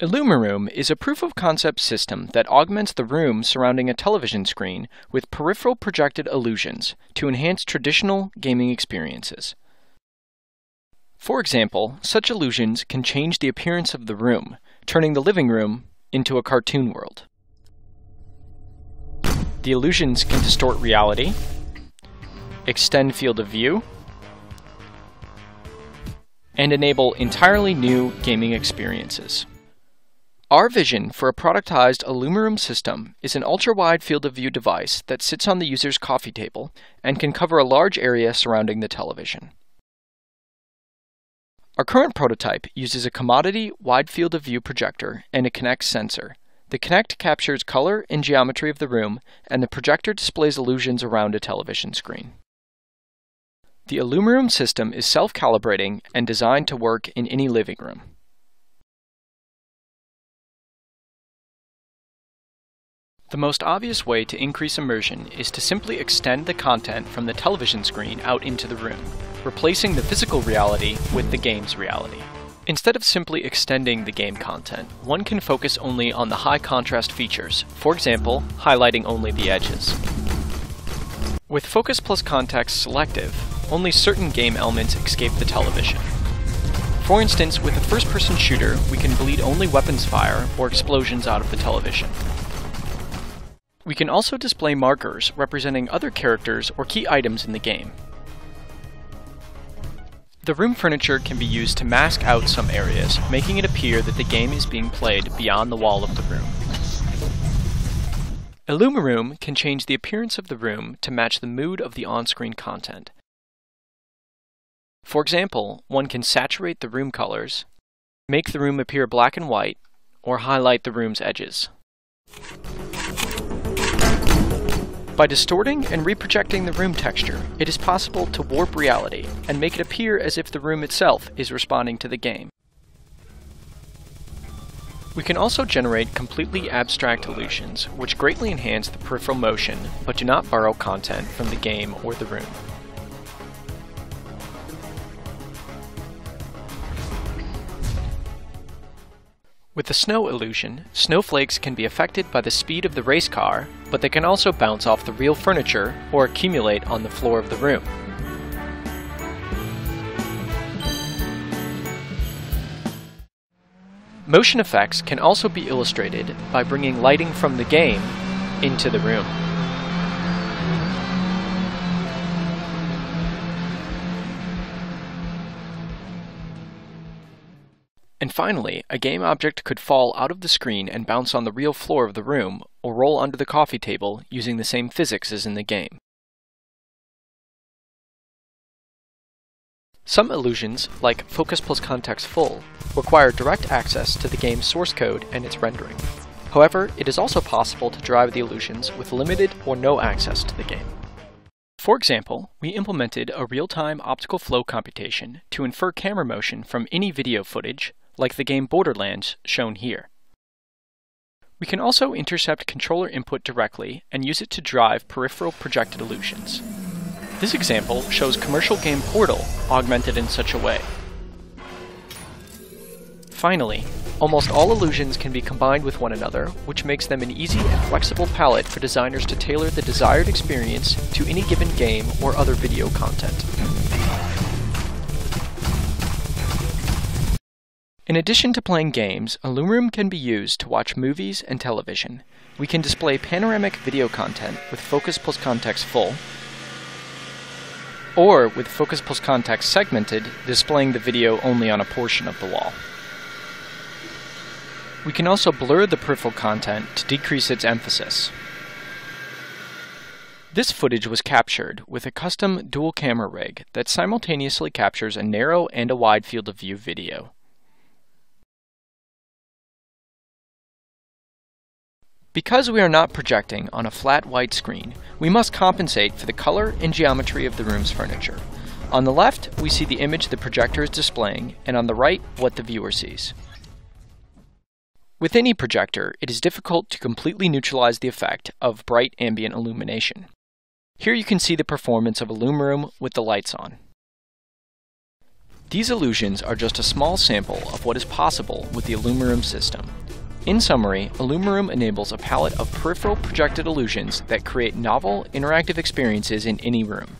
Illumiroom is a proof of concept system that augments the room surrounding a television screen with peripheral projected illusions to enhance traditional gaming experiences. For example, such illusions can change the appearance of the room, turning the living room into a cartoon world. The illusions can distort reality, extend field of view, and enable entirely new gaming experiences. Our vision for a productized Illumiroom system is an ultra-wide field of view device that sits on the user's coffee table and can cover a large area surrounding the television. Our current prototype uses a commodity wide field of view projector and a Kinect sensor. The Kinect captures color and geometry of the room, and the projector displays illusions around a television screen. The Illumiroom system is self-calibrating and designed to work in any living room. The most obvious way to increase immersion is to simply extend the content from the television screen out into the room, replacing the physical reality with the game's reality. Instead of simply extending the game content, one can focus only on the high contrast features, for example, highlighting only the edges. With Focus plus Context selective, only certain game elements escape the television. For instance, with a first-person shooter, we can bleed only weapons fire or explosions out of the television. We can also display markers representing other characters or key items in the game. The room furniture can be used to mask out some areas, making it appear that the game is being played beyond the wall of the room. Illumiroom can change the appearance of the room to match the mood of the on-screen content. For example, one can saturate the room colors, make the room appear black and white, or highlight the room's edges. By distorting and reprojecting the room texture, it is possible to warp reality and make it appear as if the room itself is responding to the game. We can also generate completely abstract illusions, which greatly enhance the peripheral motion, but do not borrow content from the game or the room. With the snow illusion, snowflakes can be affected by the speed of the race car, but they can also bounce off the real furniture or accumulate on the floor of the room. Motion effects can also be illustrated by bringing lighting from the game into the room. And finally, a game object could fall out of the screen and bounce on the real floor of the room, or roll under the coffee table using the same physics as in the game. Some illusions, like Focus plus Context Full, require direct access to the game's source code and its rendering. However, it is also possible to drive the illusions with limited or no access to the game. For example, we implemented a real-time optical flow computation to infer camera motion from any video footage like the game Borderlands shown here. We can also intercept controller input directly and use it to drive peripheral projected illusions. This example shows commercial game Portal augmented in such a way. Finally, almost all illusions can be combined with one another, which makes them an easy and flexible palette for designers to tailor the desired experience to any given game or other video content. In addition to playing games, Illumiroom can be used to watch movies and television. We can display panoramic video content with Focus plus Context full, or with Focus plus Context segmented, displaying the video only on a portion of the wall. We can also blur the peripheral content to decrease its emphasis. This footage was captured with a custom dual camera rig that simultaneously captures a narrow and a wide field of view video. Because we are not projecting on a flat white screen, we must compensate for the color and geometry of the room's furniture. On the left, we see the image the projector is displaying, and on the right, what the viewer sees. With any projector, it is difficult to completely neutralize the effect of bright ambient illumination. Here you can see the performance of Illumiroom with the lights on. These illusions are just a small sample of what is possible with the Illumiroom system. In summary, Illumiroom enables a palette of peripheral projected illusions that create novel, interactive experiences in any room.